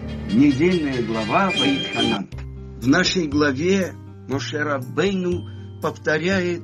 Недельная глава Ваидханан. В нашей главе Мошера Бейну повторяет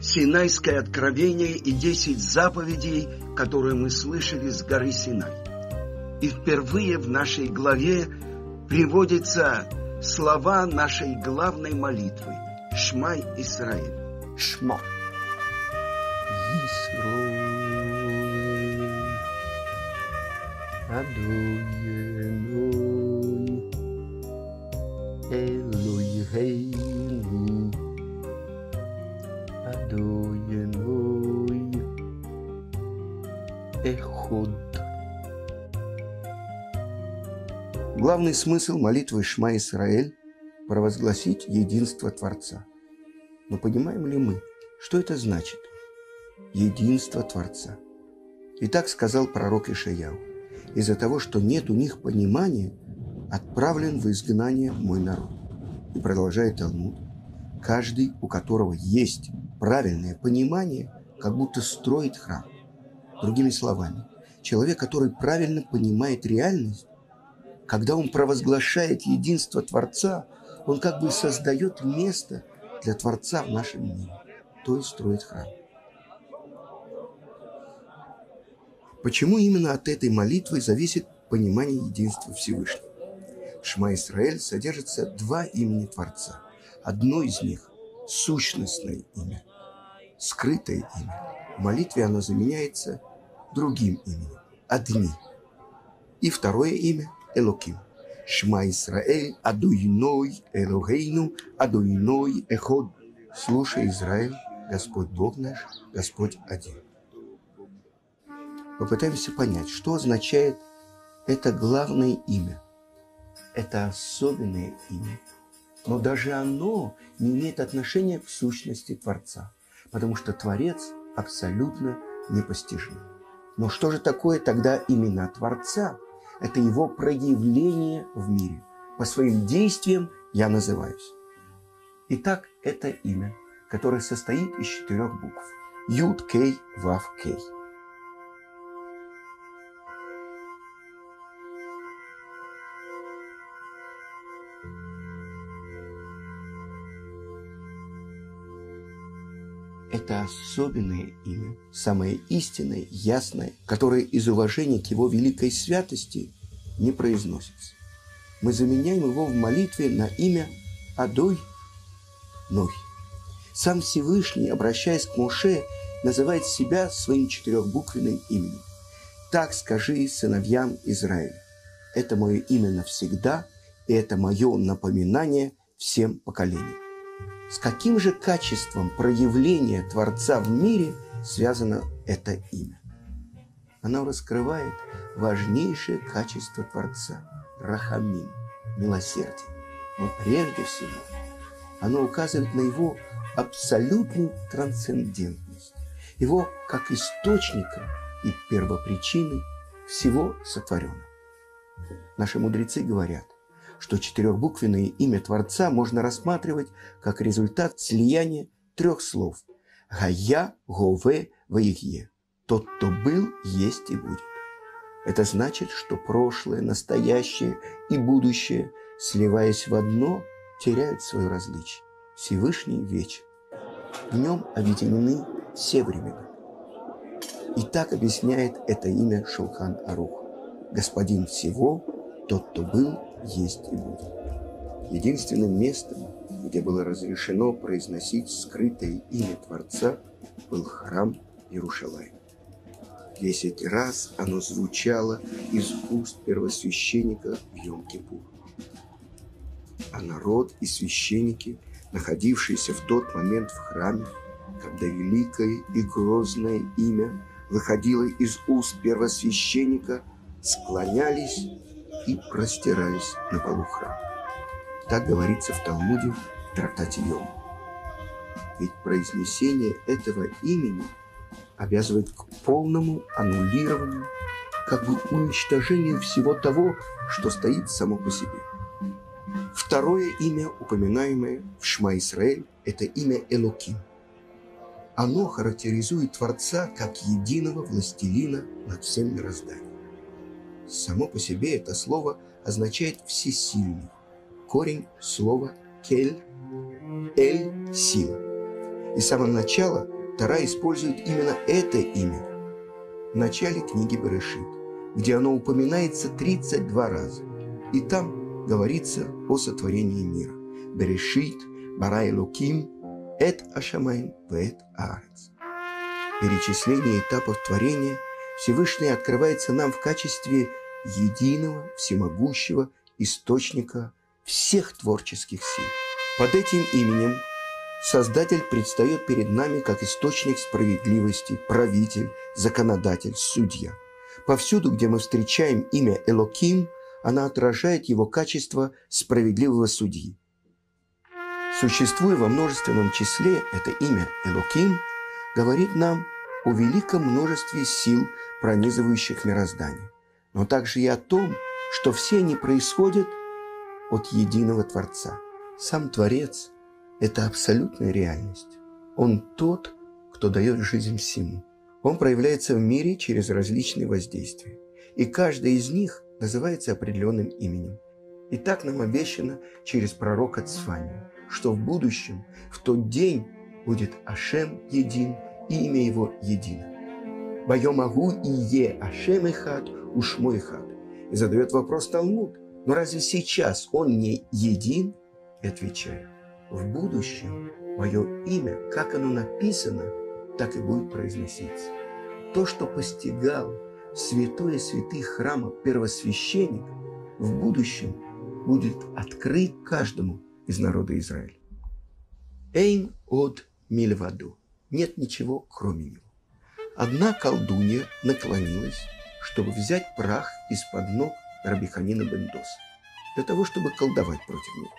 Синайское откровение и десять заповедей, которые мы слышали с горы Синай. И впервые в нашей главе приводятся слова нашей главной молитвы «Шмай Исраиль». Шма. Исраиль. Адоену. Элоихейну. Адоену. Эход. Главный смысл молитвы Шма Исраэль – провозгласить единство Творца. Но понимаем ли мы, что это значит? Единство Творца. И так сказал пророк Ишаяу. Из-за того, что нет у них понимания, отправлен в изгнание мой народ. И продолжает Талмуд. Каждый, у которого есть правильное понимание, как будто строит храм. Другими словами, человек, который правильно понимает реальность, когда он провозглашает единство Творца, он как бы создает место для Творца в нашем мире, то есть строит храм. Почему именно от этой молитвы зависит понимание единства Всевышнего? В Шма Исраэль содержится два имени Творца. Одно из них – сущностное имя, скрытое имя. В молитве оно заменяется другим именем – Адни. И второе имя – Элоким. Шма Исраэль, Адуиной, Элогейну, Адуиной, Эход. Слушай, Израиль, Господь Бог наш, Господь один. Попытаемся понять, что означает это главное имя. Это особенное имя. Но даже оно не имеет отношения к сущности Творца, потому что Творец абсолютно непостижим. Но что же такое тогда имена Творца – это его проявление в мире. По своим действиям я называюсь. Итак, это имя, которое состоит из четырех букв. Юд, Кей, Вав, Кей. Это особенное имя, самое истинное, ясное, которое из уважения к его великой святости не произносится. Мы заменяем его в молитве на имя Адой Ной. Сам Всевышний, обращаясь к Моше, называет себя своим четырехбуквенным именем. Так скажи сыновьям Израиля. Это мое имя навсегда, и это мое напоминание всем поколениям. С каким же качеством проявления Творца в мире связано это имя? Оно раскрывает важнейшее качество Творца – рахамин, милосердие. Но прежде всего оно указывает на его абсолютную трансцендентность, его как источника и первопричины всего сотворенного. Наши мудрецы говорят, что четырехбуквенное имя Творца можно рассматривать как результат слияния трех слов «Гая, Гове, Ваихье» – «Тот, кто был, есть и будет». Это значит, что прошлое, настоящее и будущее, сливаясь в одно, теряют свое различие. Всевышний вечер. В нем объединены все времена. И так объясняет это имя Шулхан Арух. Господин всего, тот, кто был, есть и будет. Единственным местом, где было разрешено произносить скрытое имя Творца, был храм Иерушалайма. Десять раз оно звучало из уст первосвященника в Йом-Кипур. А народ и священники, находившиеся в тот момент в храме, когда великое и грозное имя выходило из уст первосвященника, склонялись и простирались на полу храма. Так говорится в Талмуде в трактате Йом. Ведь произнесение этого имени обязывает к полному аннулированию, как бы уничтожению всего того, что стоит само по себе. Второе имя, упоминаемое в Шма Исраэль, это имя Элоким. Оно характеризует Творца как единого властелина над всем мирозданием. Само по себе это слово означает «всесильный». Корень слова «кель» – «эль» – «сила». И с самого начала Тара использует именно это имя в начале книги Берешит, где оно упоминается 32 раза. И там говорится о сотворении мира. Берешит, Барай Луким, Эт Ашамаем, Вет Аарец. Перечисление этапов творения Всевышний открывается нам в качестве единого, всемогущего источника всех творческих сил. Под этим именем Создатель предстает перед нами как источник справедливости, правитель, законодатель, судья. Повсюду, где мы встречаем имя Элоким, она отражает его качество справедливого судьи. Существуя во множественном числе, это имя Элоким говорит нам о великом множестве сил, пронизывающих мироздание, но также и о том, что все они происходят от единого Творца. Сам Творец – это абсолютная реальность. Он тот, кто дает жизнь всему. Он проявляется в мире через различные воздействия. И каждое из них называется определенным именем. И так нам обещано через пророка Цфанию, что в будущем, в тот день, будет Ашем един, и имя его едино. Байомагу и е Ашем и хат, уж мой хат. И задает вопрос Талмуд. Но разве сейчас он не един? И отвечает в будущем мое имя, как оно написано, так и будет произноситься. То, что постигал святое святых храма первосвященник, в будущем будет открыт каждому из народа Израиля. Эйн от Мильваду. Нет ничего, кроме него. Одна колдунья наклонилась, чтобы взять прах из-под ног Рабиханина Бендоса, для того, чтобы колдовать против него.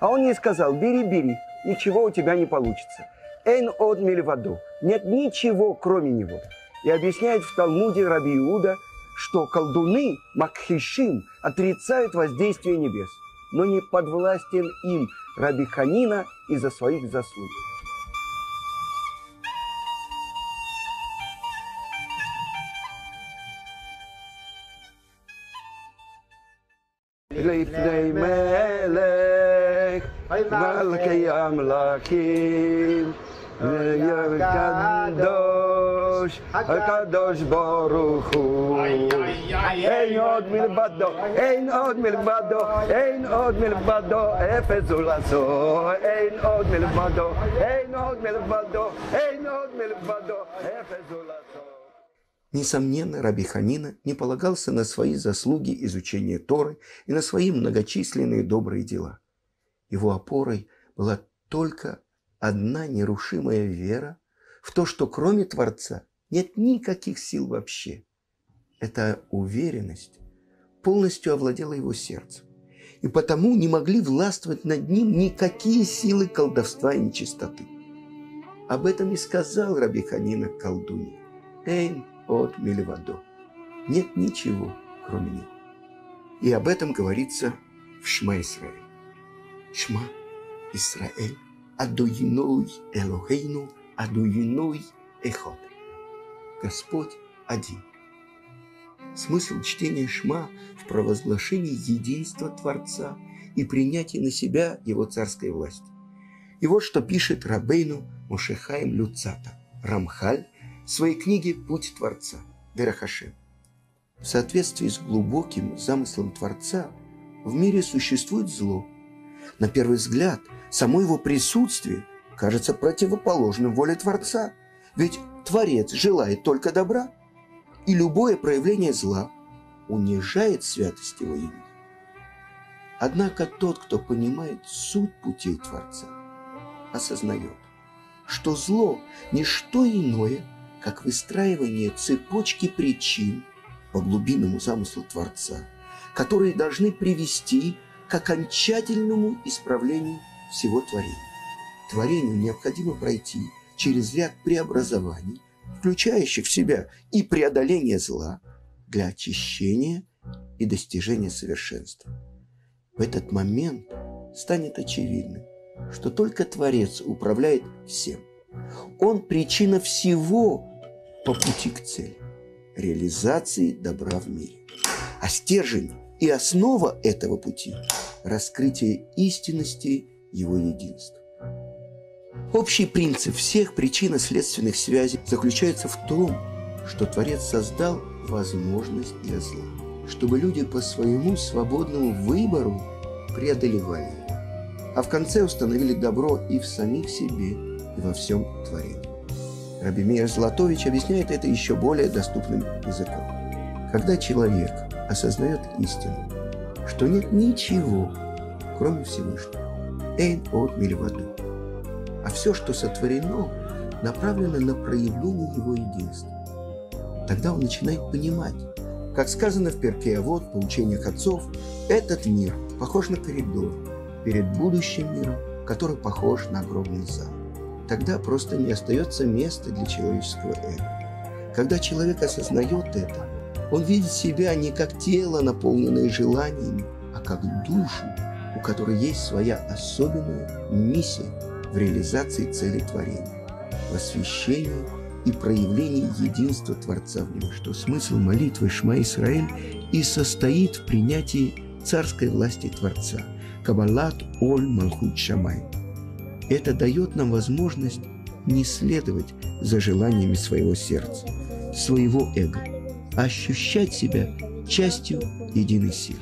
А он ей сказал, бери, бери, ничего у тебя не получится. Эйн от мильваду. Нет ничего, кроме него. И объясняет в Талмуде Раби Иуда, что колдуны, Макхишим, отрицают воздействие небес, но не подвластен им Раби Ханина из-за своих заслуг. לפני מלך מלכי המלכים הקדוש, הקדוש ברוך הוא. אין עוד מלבדו, אין עוד מלבדו, אין עוד מלבדו, אפס זולתו, אין עוד מלבדו, אין עוד מלבדו, אין עוד מלבדו, אפס זולתו. Несомненно, Раби Ханина не полагался на свои заслуги изучения Торы и на свои многочисленные добрые дела. Его опорой была только одна нерушимая вера в то, что кроме Творца нет никаких сил вообще. Эта уверенность полностью овладела его сердцем. И потому не могли властвовать над ним никакие силы колдовства и нечистоты. Об этом и сказал Раби Ханина колдуне. Эйн от Миливадо. Нет ничего, кроме него. И об этом говорится в Шма Исраэль. Шма Исраэль, Адуиной Элохейну, Адуиной Эхот. Господь один. Смысл чтения Шма в провозглашении единства Творца и принятии на себя его царской власти. И вот что пишет Рабейну Мушехаем Люцата, Рамхаль в своей книге «Путь Творца» Дерахашем. В соответствии с глубоким замыслом Творца в мире существует зло. На первый взгляд, само его присутствие кажется противоположным воле Творца, ведь Творец желает только добра, и любое проявление зла унижает святость его имени. Однако тот, кто понимает суть путей Творца, осознает, что зло – не что иное – как выстраивание цепочки причин по глубинному замыслу Творца, которые должны привести к окончательному исправлению всего творения. Творению необходимо пройти через ряд преобразований, включающих в себя и преодоление зла для очищения и достижения совершенства. В этот момент станет очевидным, что только Творец управляет всем. Он причина всего, по пути к цели. реализации добра в мире. А стержень и основа этого пути – раскрытие истинности его единства. Общий принцип всех причинно-следственных связей заключается в том, что Творец создал возможность для зла, чтобы люди по своему свободному выбору преодолевали его, а в конце установили добро и в самих себе, и во всем творении. Раби Мейер Златович объясняет это еще более доступным языком. Когда человек осознает истину, что нет ничего, кроме Всевышнего, «Эйн от мильваду», а все, что сотворено, направлено на проявление его единства. Тогда он начинает понимать, как сказано в перке вот по отцов, этот мир похож на коридор перед будущим миром, который похож на огромный зал. Тогда просто не остается места для человеческого эго. Когда человек осознает это, он видит себя не как тело, наполненное желаниями, а как душу, у которой есть своя особенная миссия в реализации цели творения, в освящении и проявлении единства Творца в нем, что смысл молитвы Шма Исраэль и состоит в принятии царской власти Творца, Кабалат Оль Малхут Шамай. Это дает нам возможность не следовать за желаниями своего сердца, своего эго, а ощущать себя частью единой силы.